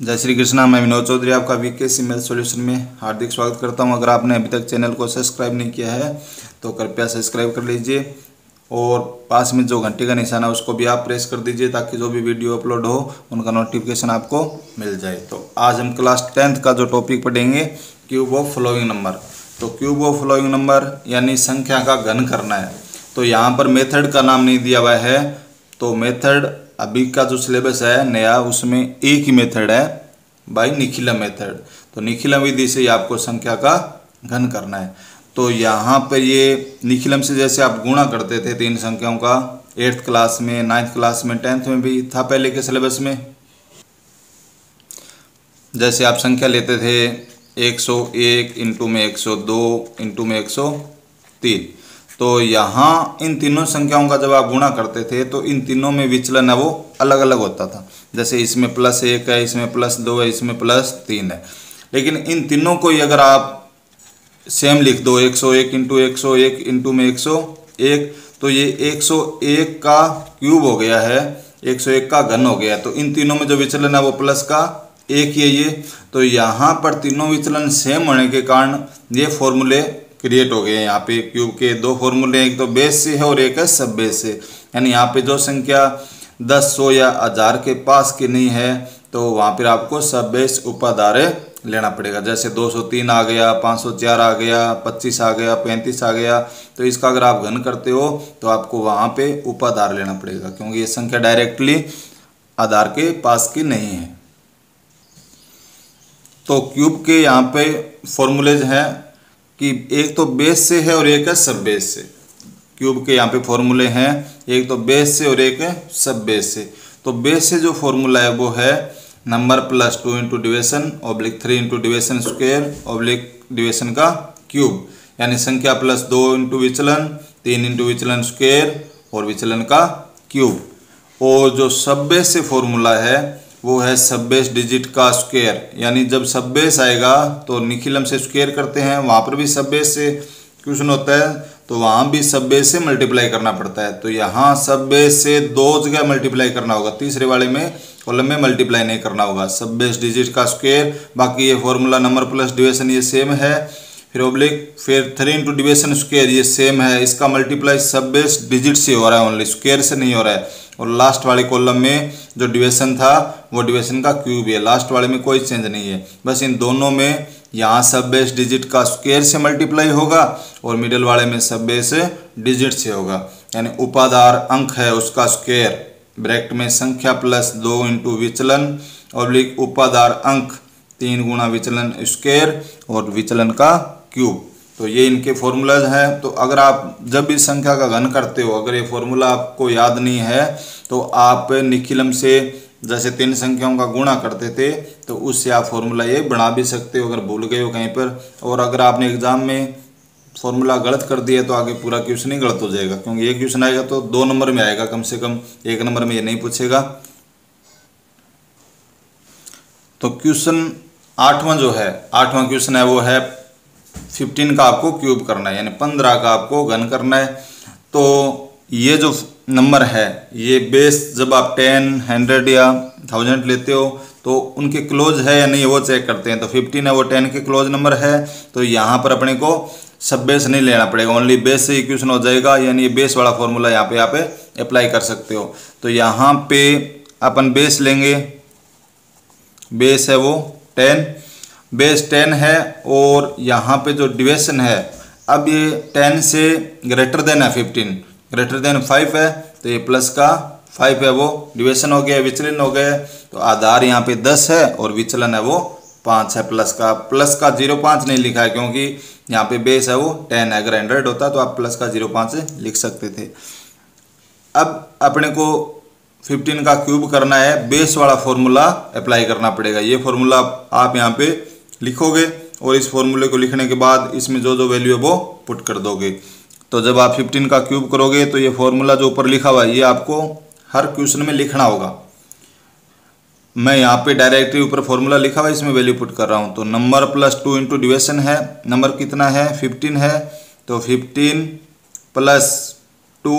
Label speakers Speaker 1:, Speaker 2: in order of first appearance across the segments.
Speaker 1: जय श्री कृष्णा, मैं विनोद चौधरी आपका वीके सिमेल सॉल्यूशन में हार्दिक स्वागत करता हूँ। अगर आपने अभी तक चैनल को सब्सक्राइब नहीं किया है तो कृपया सब्सक्राइब कर लीजिए और पास में जो घंटे का निशान है, उसको भी आप प्रेस कर दीजिए ताकि जो भी वीडियो अपलोड हो, उनका नोटिफिकेशन आपको मिल जाए। तो आज हम क्लास टेंथ का जो टॉपिक पढ़ेंगे क्यूब ऑफ़ फ्लोइंग नंबर तो क्यूब ऑफ़ फ्लोइंग नंबर यानी संख्या का घन करना है। तो यहाँ पर मेथड का नाम नहीं दिया हुआ है तो मेथड अभी का जो सिलेबस है, नया, उसमें एक ही मेथड है बाई निखिलम मेथड तो निखिलम विधि से आपको संख्या का घन करना है। तो यहाँ पर ये निखिलम से जैसे आप गुणा करते थे तीन संख्याओं का एट्थ क्लास में नाइन्थ क्लास में टेंथ में भी था पहले के सिलेबस में। जैसे आप संख्या लेते थे 101 इंटू में 102 इंटू में 103 तो यहाँ इन तीनों संख्याओं का जब आप गुणा करते थे तो इन तीनों में विचलन है वो अलग अलग होता था। जैसे इसमें प्लस एक है, इसमें प्लस दो है, इसमें प्लस तीन है। लेकिन इन तीनों को ही अगर आप सेम लिख दो 101 सौ एक इंटू एक सौ एक इंटू में एक सौ एक तो ये 101 का क्यूब हो गया है 101 का घन हो गया तो इन तीनों में जो विचलन है वो प्लस का एक ही है ये। तो यहाँ पर तीनों विचलन सेम होने के कारण ये फॉर्मूले क्रिएट हो गए हैं। यहाँ पे क्यूब के दो फॉर्मूले एक तो बेस से है और एक है सब बेस से। यानी यहाँ पे जो संख्या दस सौ या हज़ार के पास की नहीं है तो वहाँ पर आपको सब बेस उपाधारे लेना पड़ेगा। जैसे 203 आ गया 504 आ गया 25 आ गया 35 आ गया तो इसका अगर आप घन करते हो तो आपको वहाँ पे उपाधार लेना पड़ेगा, क्योंकि ये संख्या डायरेक्टली आधार के पास की नहीं है। तो क्यूब के यहाँ पे फॉर्मूलेज हैं। कि एक तो बेस से है और एक है सब बेस से। क्यूब के यहाँ पे फॉर्मूले हैं, एक तो बेस से और एक है सब बेस से। तो बेस से जो फॉर्मूला है वो है number plus two into deviation oblique three into deviation square oblique deviation का क्यूब यानी संख्या प्लस दो इंटू विचलन, तीन इंटू विचलन स्क्वेयर और विचलन का क्यूब और जो सब बेस से फॉर्मूला है वो है सब बेस डिजिट का स्क्वेयर यानी जब सब्बेस आएगा तो निखिलम से स्क्वेयर करते हैं। वहाँ पर भी सब बेस से क्वेश्चन होता है तो वहाँ भी सब बेस से मल्टीप्लाई करना पड़ता है। तो यहाँ सब बेस से दो जगह मल्टीप्लाई करना होगा। तीसरे वाले में कॉलम में मल्टीप्लाई नहीं करना होगा। सब बेस डिजिट का स्क्वेयर बाकी ये फॉर्मूला नंबर प्लस डिवेशन ये सेम है। फिर ओब्लिक फिर थ्री इंटू डिविजन स्क्वेयर ये सेम है। इसका मल्टीप्लाई सब बेस डिजिट से हो रहा है। ओनली स्क्वेयर से नहीं हो रहा है। और लास्ट वाले कॉलम में जो डिविजन था, वो डिविजन का क्यूब है। लास्ट वाले में कोई चेंज नहीं है। बस इन दोनों में यहाँ सब बेस डिजिट का स्क्वेयर से मल्टीप्लाई होगा और मिडिल वाले में सब बेस डिजिट से होगा। यानी उपाधार अंक है उसका स्क्वेयर ब्रैकेट में संख्या प्लस दो इंटू विचलन और उपाधार अंक तीन गुणा विचलन स्क्वेयर और विचलन का क्यूब तो ये इनके फॉर्मूलाज हैं। तो अगर आप जब भी संख्या का घन करते हो, अगर ये फॉर्मूला आपको याद नहीं है तो आप निखिलम से जैसे तीन संख्याओं का गुणा करते थे तो उससे आप फॉर्मूला ये बना भी सकते हो अगर भूल गए हो कहीं पर। और अगर आपने एग्ज़ाम में फॉर्मूला गलत कर दिया तो आगे पूरा क्वेश्चन ही गलत हो जाएगा, क्योंकि एक क्वेश्चन आएगा तो दो नंबर में आएगा कम से कम, एक नंबर में ये नहीं पूछेगा। तो क्वेश्चन आठवां जो है, आठवां क्वेश्चन है, वो है फिफ्टीन का आपको क्यूब करना है, यानी पंद्रह का आपको घन करना है। तो ये जो नंबर है, ये बेस जब आप टेन हंड्रेड या थाउज़ेंड लेते हो तो उनके क्लोज है या नहीं, वो चेक करते हैं। तो फिफ्टीन है, वो टेन के क्लोज नंबर है तो यहाँ पर अपने को सब बेस नहीं लेना पड़ेगा। ओनली बेस से इक्वेशन हो जाएगा, यानी ये बेस वाला फॉर्मूला यहाँ पे यहाँ पे अप्लाई कर सकते हो। तो यहाँ पे अपन बेस लेंगे। बेस है वो टेन बेस टेन है और यहाँ पे जो डिवेशन है, अब ये टेन से ग्रेटर देन है फिफ्टीन ग्रेटर देन फाइव है तो ये प्लस का फाइव है वो डिवेशन हो गया, विचलन हो गया तो आधार यहाँ पे दस है और विचलन है वो पाँच है प्लस का। प्लस का ज़ीरो पाँच नहीं लिखा है क्योंकि यहाँ पे बेस है वो टेन है। अगर हंड्रेड होता तो आप प्लस का ज़ीरो पाँच लिख सकते थे। अब अपने को फिफ्टीन का क्यूब करना है बेस वाला फॉर्मूला अप्लाई करना पड़ेगा। ये फॉर्मूला आप यहाँ पे लिखोगे और इस फॉर्मूले को लिखने के बाद इसमें जो जो वैल्यू है वो पुट कर दोगे। तो जब आप 15 का क्यूब करोगे तो ये फॉर्मूला जो ऊपर लिखा हुआ है, ये आपको हर क्वेश्चन में लिखना होगा। मैं यहाँ पे डायरेक्टली ऊपर फॉर्मूला लिखा हुआ है, इसमें वैल्यू पुट कर रहा हूँ। तो number plus two into deviation है। नंबर कितना है? फिफ्टीन है। तो फिफ्टीन प्लस टू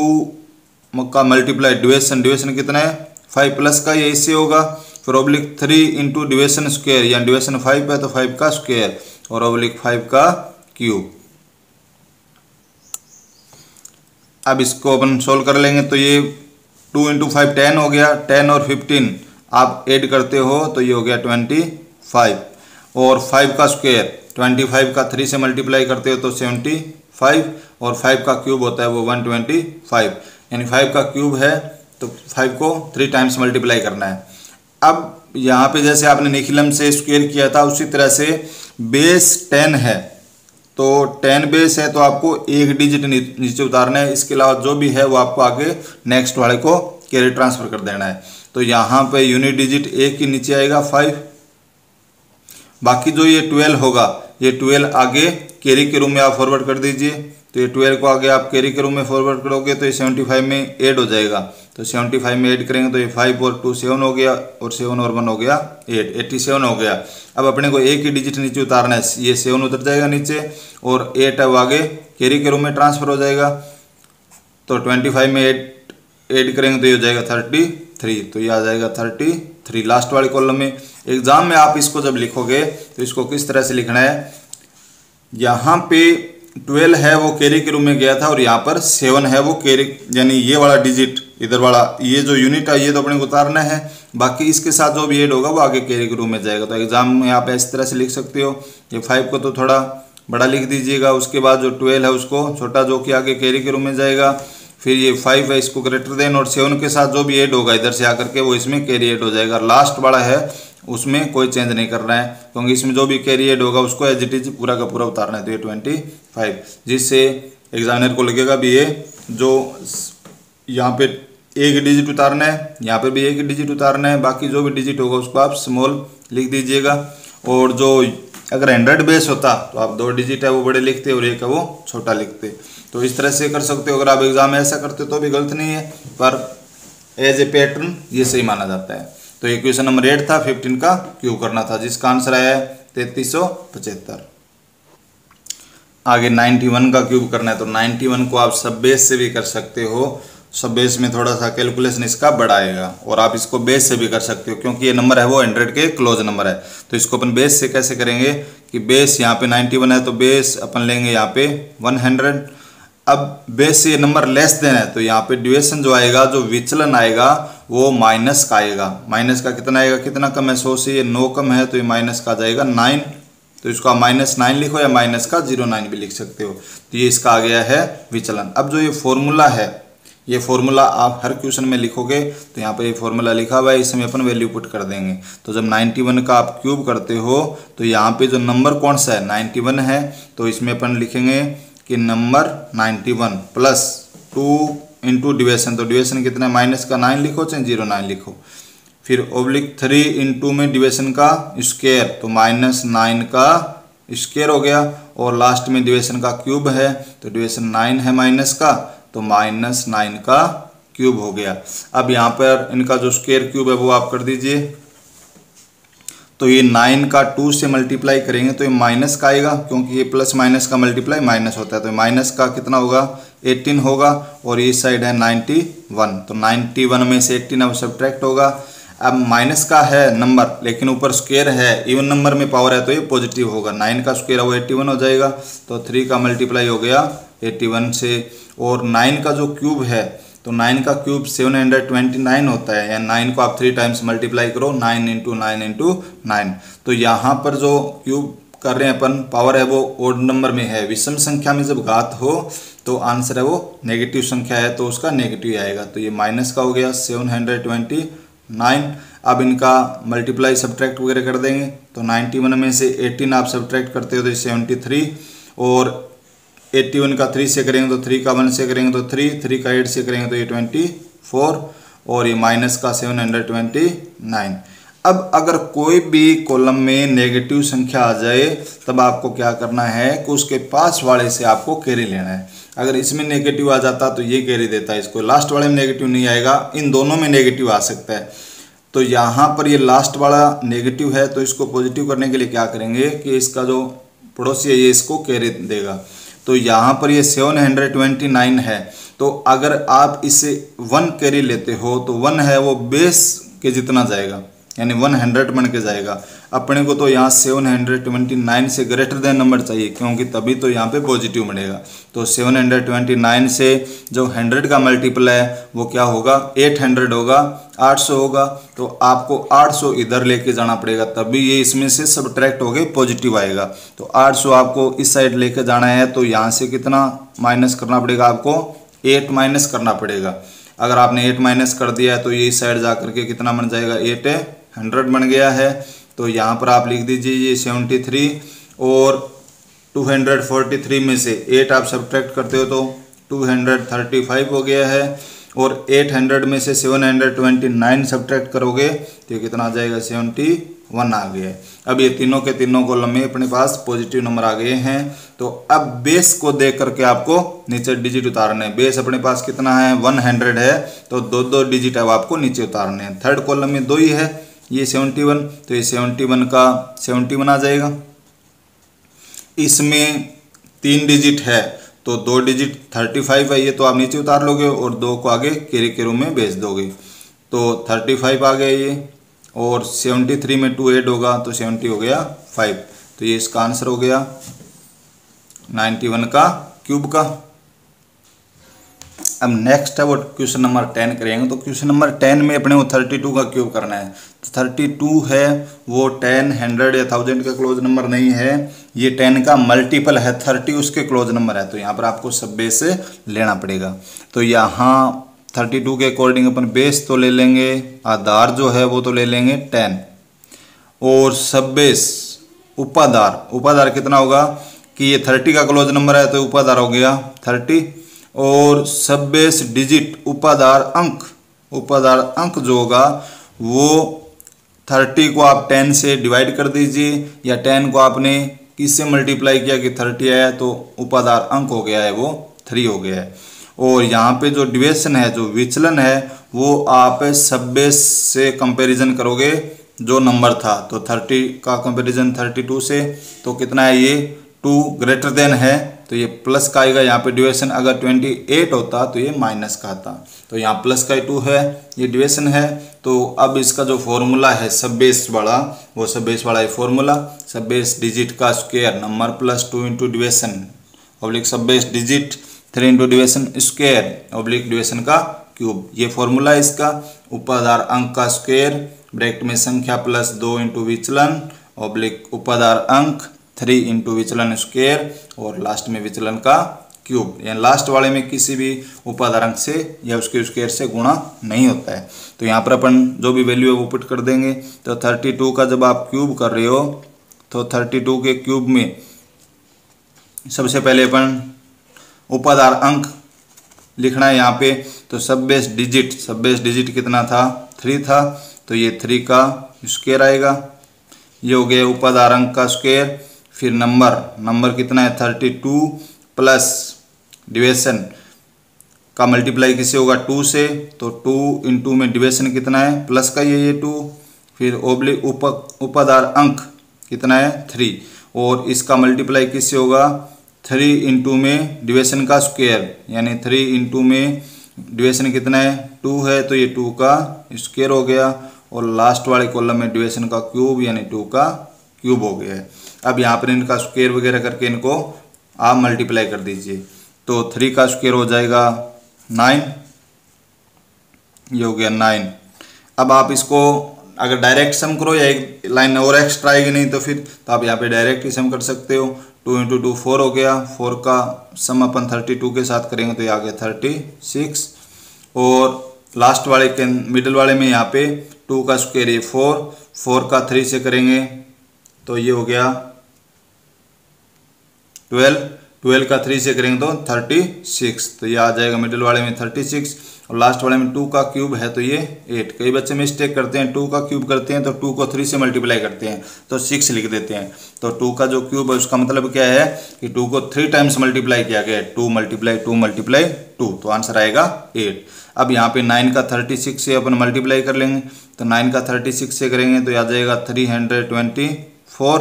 Speaker 1: का मल्टीप्लाई डिवेशन डिवेशन कितना है? फाइव प्लस का ये इससे होगा। फिर oblique three into deviation square या डिवेशन फाइव है तो फाइव का स्क्वेयर और ओब्लिक फाइव का क्यूब अब इसको अपन सोल्व कर लेंगे तो ये टू इंटू फाइव टेन हो गया टेन और फिफ्टीन आप ऐड करते हो तो ये हो गया ट्वेंटी फाइव और फाइव का स्क्वेयर ट्वेंटी फाइव का थ्री से मल्टीप्लाई करते हो तो सेवेंटी फाइव और फाइव का क्यूब होता है वो वन ट्वेंटी फाइव यानी फाइव का क्यूब है तो फाइव को थ्री टाइम्स मल्टीप्लाई करना है। अब यहाँ पे जैसे आपने निखिलम से स्क्वेयर किया था, उसी तरह से बेस टेन है। तो टेन बेस है तो आपको एक डिजिट नीचे उतारना है। इसके अलावा जो भी है वो आपको आगे नेक्स्ट वाले को कैरी ट्रांसफ़र कर देना है। तो यहाँ पे यूनिट डिजिट एक के नीचे आएगा फाइव बाकी जो ये ट्वेल्व होगा, ये ट्वेल्व आगे कैरी के रूम में आप फॉरवर्ड कर दीजिए। तो ये ट्वेल्व को आगे आप कैरी के रूम में फॉरवर्ड करोगे तो ये सेवेंटी फाइव में ऐड हो जाएगा। तो सेवेंटी फाइव में ऐड करेंगे तो ये फाइव और टू सेवन हो गया और सेवन और वन हो गया एट एट्टी सेवन हो गया। अब अपने को एक ही डिजिट नीचे उतारना है, ये सेवन उतर जाएगा नीचे और एट अब आगे कैरी के रूम में ट्रांसफ़र हो जाएगा। तो ट्वेंटी फाइव में एट एड करेंगे तो ये हो जाएगा थर्टी थ्री तो ये आ जाएगा थर्टी थ्री लास्ट वाले कॉलम में एग्ज़ाम में आप इसको जब लिखोगे तो इसको किस तरह से लिखना है? यहाँ पे ट्वेल्व है वो कैरी के रूम में गया था और यहाँ पर सेवन है वो कैरी यानी ये वाला डिजिट इधर वाला, ये जो यूनिट है, ये तो अपने को उतारना है। बाकी इसके साथ जो भी एड होगा, वो आगे कैरी के रूम में जाएगा। तो एग्ज़ाम में आप इस तरह से लिख सकते हो। ये फाइव को तो थोड़ा बड़ा लिख दीजिएगा। उसके बाद जो ट्वेल्व है उसको छोटा जो कि आगे कैरी के रूम में जाएगा। फिर ये फाइव है, इसको ग्रेटर देन और सेवन के साथ जो भी एड होगा, इधर से आकर के वो इसमें कैरी एड हो जाएगा। लास्ट वाला है उसमें कोई चेंज नहीं करना है, क्योंकि इसमें जो भी कैरी एड होगा, उसको एज इट इज़ पूरा का पूरा उतारना है। तो ये ट्वेंटी फाइव जिससे एग्जामिनर को लगेगा भी ये जो यहाँ पे एक डिजिट उतारना है, यहाँ पे भी एक डिजिट उतारना है, बाकी जो भी डिजिट होगा उसको आप स्मॉल लिख दीजिएगा। और जो अगर हंड्रेड बेस होता तो आप दो डिजिट है वो बड़े लिखते और एक है वो छोटा लिखते। तो इस तरह से कर सकते हो। अगर आप एग्ज़ाम ऐसा करते तो भी गलत नहीं है, पर एज ए पैटर्न ये सही माना जाता है। तो ये क्वेश्चन नंबर एट था फिफ्टीन का क्यू करना था, जिसका आंसर आया तैतीस पचहत्तर। आगे नाइन्टी वन का क्यूब करना है तो नाइन्टी वन को आप सब बेस से भी कर सकते हो। सब बेस में थोड़ा सा कैलकुलेशन इसका बढ़ाएगा, और आप इसको बेस से भी कर सकते हो, क्योंकि ये नंबर है, वो हंड्रेड के क्लोज नंबर है। तो इसको अपन बेस से कैसे करेंगे कि बेस यहाँ पे नाइन्टी वन है तो बेस अपन लेंगे यहाँ पे वन हंड्रेड अब बेस ये नंबर लेस देन है तो यहाँ पे ड्यूएशन जो आएगा, जो विचलन आएगा, वो माइनस का आएगा। माइनस का कितना आएगा? कितना कम है? सौ से ये नौ कम है तो ये माइनस का जाएगा नाइन तो इसको माइनस नाइन लिखो या माइनस का ज़ीरो नाइन भी लिख सकते हो। तो ये इसका आ गया है विचलन। अब जो ये फॉर्मूला है, ये फॉर्मूला आप हर क्वेश्चन में लिखोगे तो यहाँ पर ये फॉर्मूला लिखा हुआ है, इसमें अपन वैल्यू पुट कर देंगे। तो जब 91 का आप क्यूब करते हो तो यहाँ पे जो नंबर कौन सा है? 91 है तो इसमें अपन लिखेंगे कि number 91 plus two into deviation तो डिवेशन कितना है? माइनस का नाइन लिखो चाहे ज़ीरो नाइन लिखो। फिर ओब्लिक थ्री इंटू में डिवेशन का स्केयर तो माइनस नाइन का स्केयर हो गया। और लास्ट में डिवेशन का क्यूब है तो डिवेशन नाइन है माइनस का तो माइनस नाइन का क्यूब हो गया। अब यहाँ पर इनका जो स्केयर क्यूब है, वो आप कर दीजिए। तो ये नाइन का टू से मल्टीप्लाई करेंगे तो ये माइनस का आएगा, क्योंकि ये प्लस माइनस का मल्टीप्लाई माइनस होता है तो माइनस का कितना होगा? एट्टीन होगा, और ये साइड है नाइन्टी वन तो नाइन्टी वन में से एट्टीन अब सब्ट्रैक्ट होगा। अब माइनस का है नंबर, लेकिन ऊपर स्क्वेयर है इवन नंबर में पावर है तो ये पॉजिटिव होगा। नाइन का स्क्वेयर है, वो एट्टी वन हो जाएगा तो थ्री का मल्टीप्लाई हो गया एट्टी वन से, और नाइन का जो क्यूब है तो नाइन का cube seven hundred twenty nine होता है, या नाइन को आप थ्री टाइम्स मल्टीप्लाई करो nine into nine into nine तो यहाँ पर जो क्यूब कर रहे हैं अपन पावर है वो ओड नंबर में है। विषम संख्या में जब घात हो तो आंसर है वो नेगेटिव संख्या है तो उसका नेगेटिव आएगा। तो ये माइनस का हो गया सेवन हंड्रेड ट्वेंटी नाइन अब इनका मल्टीप्लाई सब्ट्रैक्ट वगैरह कर देंगे। तो नाइन्टी वन में से एटीन आप सब्ट्रैक्ट करते हो तो सेवेंटी थ्री और एट्टी वन का थ्री से करेंगे तो थ्री का वन से करेंगे तो थ्री थ्री का एट से करेंगे तो ये ट्वेंटी फोर और ये माइनस का सेवन हंड्रेड ट्वेंटी नाइन अब अगर कोई भी कॉलम में नेगेटिव संख्या आ जाए, तब आपको क्या करना है कि उसके पास वाले से आपको कैरी लेना है। अगर इसमें नेगेटिव आ जाता तो ये कैरी देता है। इसको लास्ट वाले में नेगेटिव नहीं आएगा, इन दोनों में नेगेटिव आ सकता है। तो यहाँ पर ये लास्ट वाला नेगेटिव है तो इसको पॉजिटिव करने के लिए क्या करेंगे कि इसका जो पड़ोसी है, ये इसको कैरी देगा। तो यहाँ पर ये सेवन हंड्रेड ट्वेंटी नाइन है। तो अगर आप इसे वन कैरी लेते हो तो वन है वो बेस के जितना जाएगा, यानी वन हंड्रेड बन के जाएगा। अपने को तो यहाँ सेवन हंड्रेड ट्वेंटी नाइन से ग्रेटर देन नंबर चाहिए, क्योंकि तभी तो यहाँ पे पॉजिटिव बनेगा तो सेवन हंड्रेड ट्वेंटी नाइन से जो हंड्रेड का मल्टीपल है, वो क्या होगा? एट हंड्रेड होगा, आठ सौ होगा तो आपको आठ सौ इधर लेके जाना पड़ेगा। तभी ये इसमें से सब हो पॉजिटिव आएगा। तो आठ सौ आपको इस साइड लेके जाना है तो यहाँ से कितना माइनस करना पड़ेगा आपको? एट माइनस करना पड़ेगा। अगर आपने एट माइनस कर दिया है तो ये साइड जा करके कितना बन जाएगा? एट हंड्रेड बन गया है। तो यहाँ पर आप लिख दीजिए ये सेवेंटी थ्री और टू हंड्रेड फोर्टी थ्री में से एट आप सब्ट्रैक्ट करते हो तो टू हंड्रेड थर्टी फाइव हो गया है और एट हंड्रेड में से seven hundred twenty nine subtract करोगे तो कितना आ जाएगा? सेवेंटी वन आ गया अब ये तीनों के तीनों कॉलम में अपने पास पॉजिटिव नंबर आ गए हैं। तो अब बेस को देख करके आपको नीचे डिजिट उतारने बेस अपने पास कितना है? वन हंड्रेड है। तो दो दो डिजिट अब आपको नीचे उतारने हैं। थर्ड कॉलम में दो ही है। ये सेवेंटी वन तो ये सेवेंटी वन का सेवेंटी वन आ जाएगा। इसमें तीन डिजिट है तो दो डिजिट थर्टी फाइव है, ये तो आप नीचे उतार लोगे और दो को आगे केरे के रूम में भेज दोगे। तो थर्टी फाइव आ गया ये, और सेवेंटी थ्री में टू एड होगा तो सेवेंटी हो गया फाइव तो ये इसका आंसर हो गया नाइन्टी वन का क्यूब का। अब नेक्स्ट है वो क्वेश्चन नंबर टेन करेंगे तो क्वेश्चन नंबर टेन में अपने को थर्टी टू का क्यूब करना है। थर्टी टू है, वो टेन हंड्रेड या थाउज़ेंड का क्लोज नंबर नहीं है। ये टेन का मल्टीपल है, थर्टी उसके क्लोज नंबर है तो यहाँ पर आपको सब बेस से लेना पड़ेगा। तो यहाँ थर्टी टू के अकॉर्डिंग अपन बेस तो ले लेंगे, आधार जो है वो तो ले लेंगे टेन। और सब बेस उपाधार उपाधार कितना होगा कि ये थर्टी का क्लोज नंबर है तो उपाधार हो गया थर्टी। और सब्बेस डिजिट उपाधार अंक उपाधार अंक जो होगा वो थर्टी को आप टेन से डिवाइड कर दीजिए, या टेन को आपने किससे मल्टीप्लाई किया कि थर्टी आया तो उपाधार अंक हो गया है, वो थ्री हो गया है। और यहाँ पे जो डिवेशन है, जो विचलन है, वो आप सब्बेस से कंपैरिजन करोगे, जो नंबर था। तो थर्टी का कंपैरिजन थर्टी टू से तो कितना है ये? टू ग्रेटर देन है तो ये प्लस का आएगा। यहाँ पे डिवेशन अगर ट्वेंटी एट होता तो ये माइनस का आता तो यहाँ प्लस का टू है, ये डिवेशन है। तो अब इसका जो फॉर्मूला है सब बेस वाला, वो सब बेस वाला है फॉर्मूला सब बेस डिजिट का square number plus two into deviation oblique sub base digit three into deviation square oblique deviation का क्यूब ये फॉर्मूला है इसका, उपाधार अंक का स्क्वेयर ब्रैकेट में संख्या प्लस दो इंटू विचलन ऑब्लिक उपाधार अंक थ्री इंटू विचलन स्क्वेयर और लास्ट में विचलन का क्यूब, यानी लास्ट वाले में किसी भी उपाधारक से या उसके स्क्वेयर से गुणा नहीं होता है। तो यहाँ पर अपन जो भी वैल्यू है वो पुट कर देंगे। तो थर्टी टू का जब आप क्यूब कर रहे हो तो थर्टी टू के क्यूब में सबसे पहले अपन उपाधार अंक लिखना है यहाँ पे। तो sub base digit sub base digit कितना था? थ्री था। तो ये थ्री का स्क्वेयर आएगा। ये हो गया उपाधार अंक का स्क्वेयर फिर नंबर नंबर कितना है? थर्टी टू प्लस डिवेशन का मल्टीप्लाई किसे होगा? टू से तो टू इंटू में डिवेशन कितना है? प्लस का ये ये टू फिर ओबली उप उपाधार अंक कितना है? थ्री और इसका मल्टीप्लाई किससे होगा? थ्री इंटू में डिवेशन का स्क्वेयर यानी थ्री इंटू में डिवेशन कितना है? टू है तो ये टू का स्क्वेयर हो गया, और लास्ट वाले कॉलम में डिवेशन का क्यूब यानी टू का क्यूब हो गया है। अब यहाँ पर इनका स्क्वेयर वगैरह करके इनको आप मल्टीप्लाई कर दीजिए। तो थ्री का स्क्वेयर हो जाएगा नाइन ये हो गया नाइन अब आप इसको अगर डायरेक्ट सम करो या एक लाइन और एक्स्ट्रा आएगी नहीं तो फिर तो आप यहाँ पे डायरेक्ट ही सम कर सकते हो. टू इंटू टू फोर हो गया. फोर का सम अपन थर्टी टू के साथ करेंगे तो ये आ गया थर्टी सिक्स और लास्ट वाले के मिडिल वाले में यहाँ पे टू का स्क्वेयर ये फोर फोर का थ्री से करेंगे तो ये हो गया ट्वेल्व ट्वेल्व का थ्री से करेंगे तो थर्टी सिक्स तो ये आ जाएगा मिडिल वाले में थर्टी सिक्स और लास्ट वाले में टू का क्यूब है तो ये एट कई बच्चे मिस्टेक करते हैं टू का क्यूब करते हैं तो टू को थ्री से मल्टीप्लाई करते हैं तो सिक्स लिख देते हैं। तो टू का जो क्यूब है, उसका मतलब क्या है कि टू को थ्री टाइम्स मल्टीप्लाई किया गया है। Two multiply two multiply two तो आंसर आएगा एट अब यहाँ पे नाइन का थर्टी सिक्स से अपन मल्टीप्लाई कर लेंगे। तो नाइन का थर्टी सिक्स से करेंगे तो आ जाएगा थ्री हंड्रेड ट्वेंटी फोर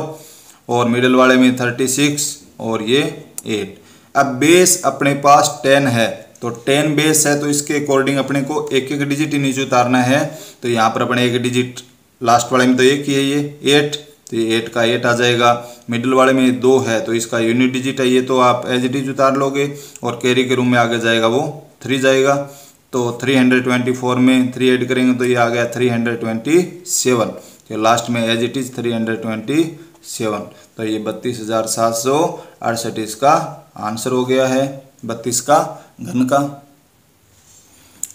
Speaker 1: और मिडिल वाले में थर्टी सिक्स और ये एट। अब बेस अपने पास टेन है तो टेन बेस है तो इसके अकॉर्डिंग अपने को एक एक डिजिट नीचे उतारना है। तो यहाँ पर अपने एक डिजिट लास्ट वाले में तो एक ही है ये एट तो ये एट का एट आ जाएगा। मिडिल वाले में दो है तो इसका यूनिट डिजिट है ये तो आप इट इज़ उतार लोगे, और कैरी के रूम में आगे जाएगा वो थ्री जाएगा। तो 324 में थ्री ऐड करेंगे तो ये आ गया 327 तो लास्ट में एज इट इज़ 327 तो ये बत्तीस हज़ार सात सौ अड़सठ इसका आंसर हो गया है, बत्तीस का घन का।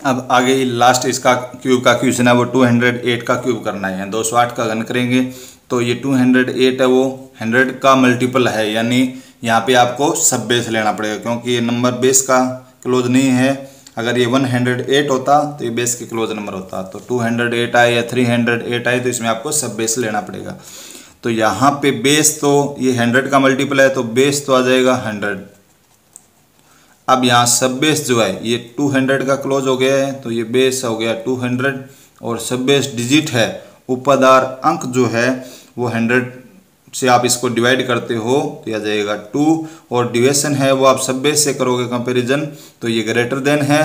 Speaker 1: अब आगे लास्ट इसका क्यूब का क्वेश्चन है, वो 208 का क्यूब करना है 208 का घन करेंगे तो ये 208 है वो 100 का मल्टीपल है, यानी यहाँ पे आपको सब बेस लेना पड़ेगा, क्योंकि ये नंबर बेस का क्लोज नहीं है। अगर ये 108 होता तो ये बेस के क्लोज नंबर होता तो 208 आए या 308 आए तो इसमें आपको सब बेस लेना पड़ेगा। तो यहाँ पे बेस तो ये 100 का मल्टीपल है तो बेस तो आ जाएगा 100 अब यहाँ सब बेस जो है, ये 200 का क्लोज हो गया है तो ये बेस हो गया 200 और सब बेस डिजिट है। उपादार अंक जो है, वो 100 से आप इसको डिवाइड करते हो तो यह जाएगा टू और डिवेशन है, वो आप सब बेस से करोगे कंपैरिजन तो ये ग्रेटर देन है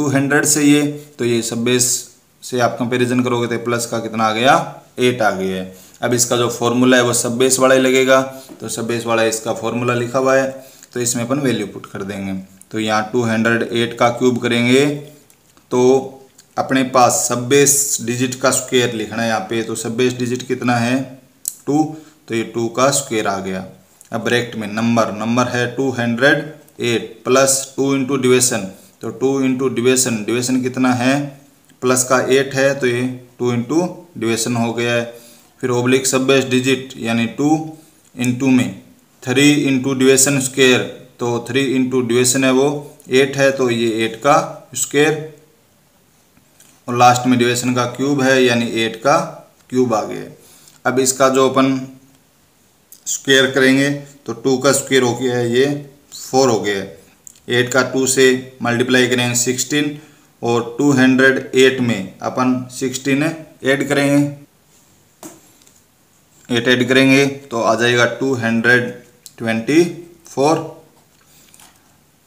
Speaker 1: 200 से ये तो ये सब बेस से आप कंपैरिजन करोगे तो प्लस का कितना आ गया? एट आ गया है। अब इसका जो फॉर्मूला है वो सब बेस वाला ही लगेगा। तो सब बेस वाला इसका फॉर्मूला लिखा हुआ है। तो इसमें अपन वैल्यू पुट कर देंगे। तो यहाँ 208 का क्यूब करेंगे। तो अपने पास सब बेस डिजिट का स्क्वायर लिखना है यहाँ पे। तो सब बेस डिजिट कितना है? टू तो ये टू का स्क्वेयर आ गया। अब ब्रैकेट में नंबर नंबर है two hundred eight plus two into deviation तो टू इंटू डिवेशन डिवेशन कितना है? प्लस का एट है। तो ये टू इंटू डिवेशन हो गया है। फिर ओब्लिक सब बेस डिजिट यानी टू इंटू में थ्री इंटू डिवेशन स्क्वेयर तो थ्री इंटू डिवेशन है वो एट है तो ये एट का स्क्वेयर और लास्ट में डिवेशन का क्यूब है, यानी एट का क्यूब आ गया अब इसका जो अपन स्क्वेयर करेंगे तो टू का स्क्वेयर हो गया है, ये फोर हो गया है। एट का टू से मल्टीप्लाई करेंगे सिक्सटीन और टू हंड्रेड एट में अपन सिक्सटीन ऐड करेंगे। एट ऐड करेंगे तो आ जाएगा टू हंड्रेड ट्वेंटी फोर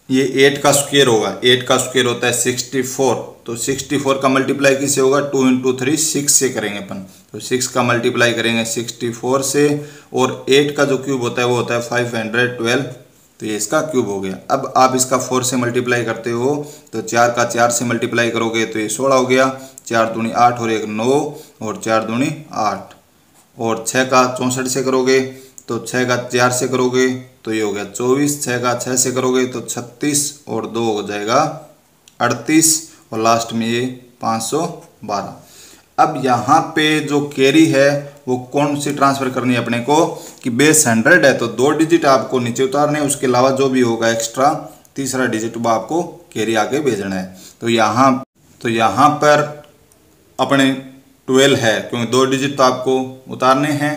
Speaker 1: ये एट का स्क्वेयर होगा एट का स्क्वेयर होता है सिक्सटी फोर तो सिक्सटी फोर का मल्टीप्लाई किससे होगा? टू इंटू थ्री सिक्स से करेंगे अपन. तो सिक्स का मल्टीप्लाई करेंगे सिक्सटी फोर से, और एट का जो क्यूब होता है, वो होता है फाइव हंड्रेड ट्वेल्व तो ये इसका क्यूब हो गया. अब आप इसका फोर से मल्टीप्लाई करते हो तो चार का चार से मल्टीप्लाई करोगे तो ये सोलह हो गया. चार दूनी आठ और एक नौ, और चार दूनी आठ. और छः का चौंसठ से करोगे तो छः का चार से करोगे तो ये हो गया चौबीस छः का छः से करोगे तो छत्तीस और दो हो जाएगा अड़तीस, और लास्ट में ये पाँच सौ बारह। अब यहाँ पे जो कैरी है, वो कौन सी ट्रांसफ़र करनी है अपने को? कि बेस हंड्रेड है तो दो डिजिट आपको नीचे उतारने उसके अलावा जो भी होगा एक्स्ट्रा तीसरा डिजिट वो आपको कैरी आगे भेजना है। तो यहाँ तो यहाँ पर अपने ट्वेल्व है, क्योंकि दो डिजिट तो आपको उतारने हैं,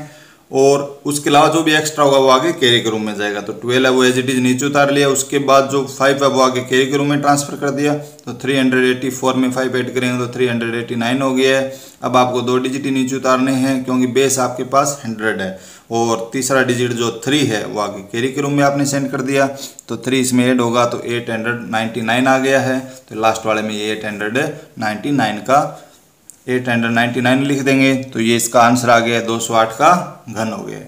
Speaker 1: और उसके अलावा जो भी एक्स्ट्रा होगा वो आगे कैरी के रूम में जाएगा। तो ट्वेल्व है, वो एज इट इज़ नीचे उतार लिया, उसके बाद जो फाइव है, वो आगे कैरी के रूम में ट्रांसफ़र कर दिया। तो थ्री हंड्रेड एट्टी फोर में फाइव ऐड करेंगे तो थ्री हंड्रेड एट्टी नाइन हो गया है। अब आपको दो डिजिट ही नीचे उतारने हैं, क्योंकि बेस आपके पास हंड्रेड है। और तीसरा डिजिट जो थ्री है, वो आगे कैरी के रूम में आपने सेंड कर दिया। तो थ्री इसमें ऐड होगा तो एट हंड्रेड नाइन आ गया है। तो लास्ट वाले में ये एट हंड्रेड नाइन का एट हंड्रेड नाइन्टी नाइन लिख देंगे तो ये इसका आंसर आ गया, दो सौ आठ का घन हो गया।